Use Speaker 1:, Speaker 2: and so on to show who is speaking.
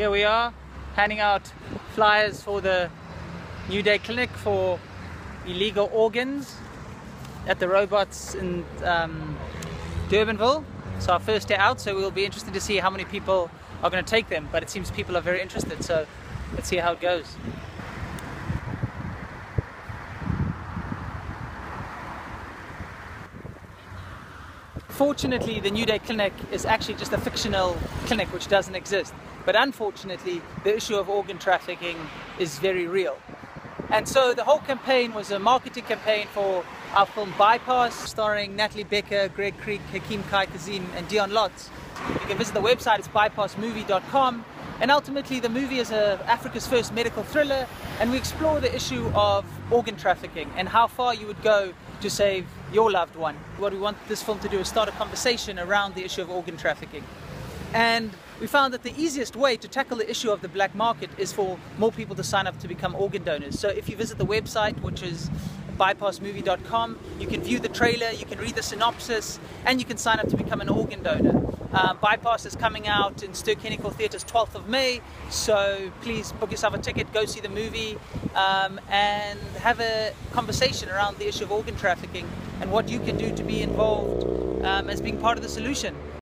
Speaker 1: here we are handing out flyers for the New Day Clinic for illegal organs at the robots in um, Durbanville. It's our first day out, so we'll be interested to see how many people are going to take them. But it seems people are very interested, so let's see how it goes. Fortunately, the New Day Clinic is actually just a fictional clinic which doesn't exist. But unfortunately, the issue of organ trafficking is very real. And so the whole campaign was a marketing campaign for our film Bypass, starring Natalie Becker, Greg Kriek, Hakeem Kae-Kazim, and Deon Lotz. You can visit the website, it's bypassmovie.com. And ultimately, the movie is a, Africa's first medical thriller, and we explore the issue of organ trafficking and how far you would go to save your loved one. What we want this film to do is start a conversation around the issue of organ trafficking. And we found that the easiest way to tackle the issue of the black market is for more people to sign up to become organ donors. So if you visit the website, which is bypassmovie.com, you can view the trailer, you can read the synopsis, and you can sign up to become an organ donor. Um, Bypass is coming out in Ster-Kinekor Theatres 12th of May, so please book yourself a ticket, go see the movie, um, and have a conversation around the issue of organ trafficking and what you can do to be involved um, as being part of the solution.